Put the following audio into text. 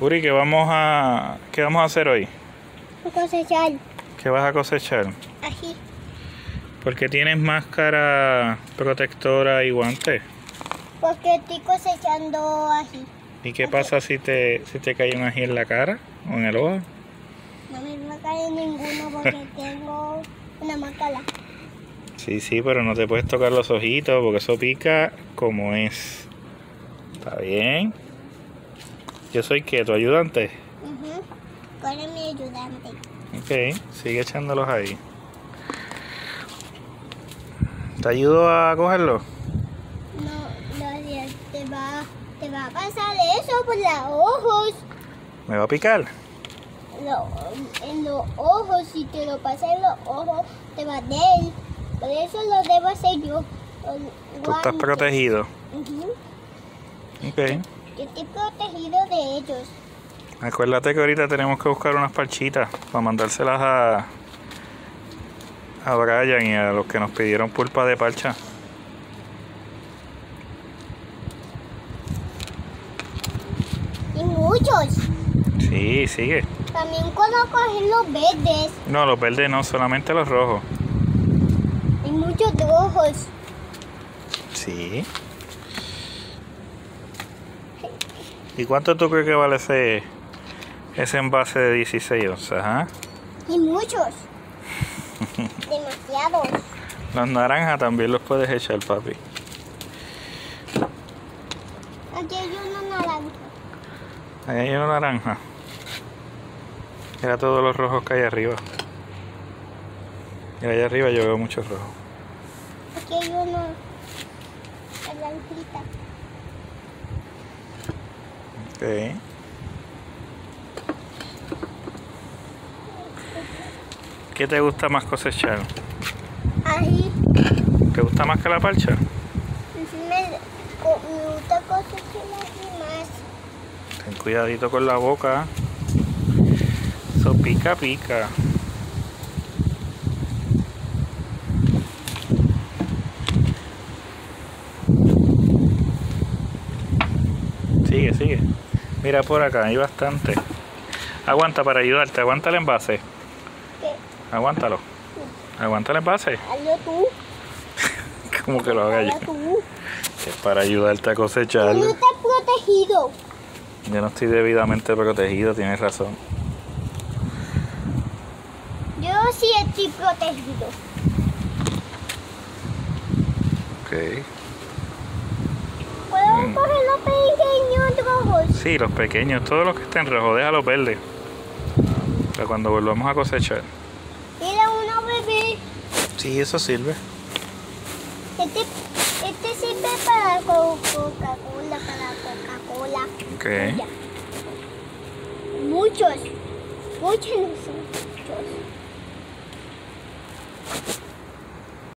Uri, ¿qué vamos a, qué vamos a hacer hoy? Cosechar. ¿Qué vas a cosechar? Así. ¿Por qué tienes máscara protectora y guantes? Porque estoy cosechando así. ¿Y qué pasa si te, si te cae un ají en la cara o en el ojo? No me cae ninguno porque tengo una máscara. Sí, sí, pero no te puedes tocar los ojitos porque eso pica como es. ¿Está bien? Yo soy que tu ayudante. Ujú. ¿Cuál es mi ayudante? Ok, sigue echándolos ahí. ¿Te ayudo a cogerlos? No, gracias. Te va, te va a pasar eso por los ojos. ¿Me va a picar? Lo- en los ojos, si te lo pasas en los ojos, te va a dar. Por eso lo debo hacer yo. Tú estás protegido. Ujú. Ok. Yo estoy protegido de ellos. Acuérdate que ahorita tenemos que buscar unas parchitas para mandárselas a, a Brian y a los que nos pidieron pulpa de parcha. Y muchos. Sí, sigue. También puedo coger los verdes. No, los verdes no, solamente los rojos. Y muchos rojos. Sí. ¿Y cuánto tú crees que vale ese, ese envase de 16 onzas? ah? Y muchos. Demasiados. Los naranjas también los puedes echar, papi. Aquí hay una naranja. Ahí hay una naranja. Mira todos los rojos que hay arriba. Mira allá arriba yo veo muchos rojos. Aquí hay una naranjita. Ok. ¿Qué te gusta más cosechar? Ahí ¿Te gusta más que la parcha? me, co- me gusta cosechar más. Ten cuidadito con la boca. Eso pica, pica. Sigue, sigue. Mira por acá, hay bastante. Aguanta para ayudarte, aguanta el envase. ¿Qué? Aguántalo. Aguanta el envase. Hazlo tú. Como que lo haga yo. Tú. Es para ayudarte a Tú cosechar. no estás protegido. Yo no estoy debidamente protegido, tienes razón. Yo sí estoy protegido. Ok. ¿Puedo Mm. coger los pequeños rojos? Sí, los pequeños, todos los que estén rojos, déjalos verdes. Para cuando volvamos a cosechar. Mira uno bebé. Sí, eso sirve. Este, este sirve para co- Coca-Cola, para Coca-Cola. Ok. Ya. Muchos. Muchos. Muchos.